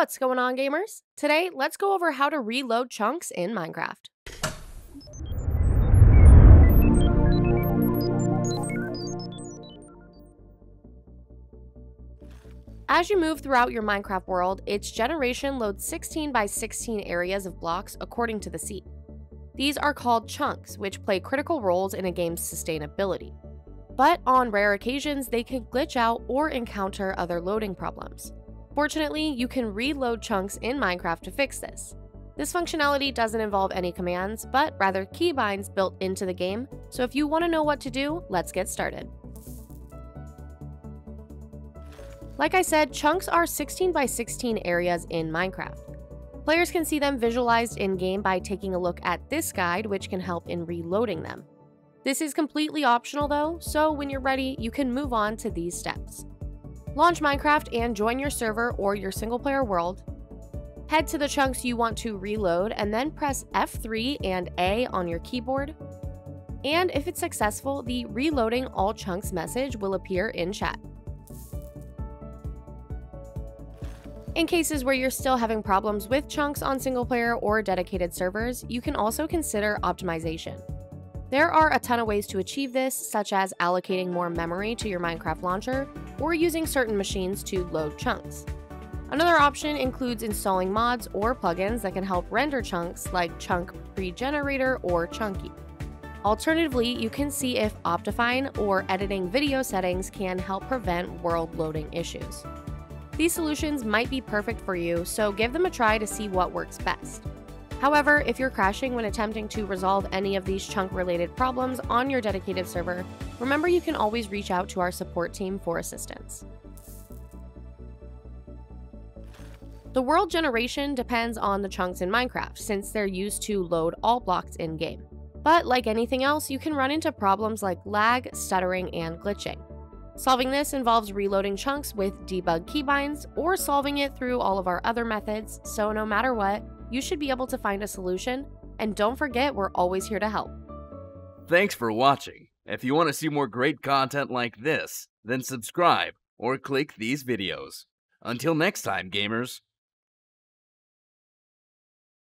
What's going on, gamers? Today, let's go over how to reload chunks in Minecraft. As you move throughout your Minecraft world, its generation loads 16 by 16 areas of blocks according to the seed. These are called chunks, which play critical roles in a game's sustainability. But on rare occasions, they can glitch out or encounter other loading problems. Fortunately, you can reload chunks in Minecraft to fix this. This functionality doesn't involve any commands, but rather keybinds built into the game, so if you want to know what to do, let's get started. Like I said, chunks are 16 by 16 areas in Minecraft. Players can see them visualized in-game by taking a look at this guide, which can help in reloading them. This is completely optional though, so when you're ready, you can move on to these steps. Launch Minecraft and join your server or your single player world. Head to the chunks you want to reload and then press F3 and A on your keyboard. And if it's successful, the reloading all chunks message will appear in chat. In cases where you're still having problems with chunks on single player or dedicated servers, you can also consider optimization. There are a ton of ways to achieve this, such as allocating more memory to your Minecraft launcher or using certain machines to load chunks. Another option includes installing mods or plugins that can help render chunks like Chunk Pre-Generator or Chunky. Alternatively, you can see if Optifine or editing video settings can help prevent world loading issues. These solutions might be perfect for you, so give them a try to see what works best. However, if you're crashing when attempting to resolve any of these chunk related problems on your dedicated server, remember you can always reach out to our support team for assistance. The world generation depends on the chunks in Minecraft, since they're used to load all blocks in game. But like anything else, you can run into problems like lag, stuttering, and glitching. Solving this involves reloading chunks with debug keybinds or solving it through all of our other methods, so no matter what, you should be able to find a solution. And don't forget, we're always here to help. Thanks for watching. If you want to see more great content like this, then subscribe or click these videos. Until next time, gamers.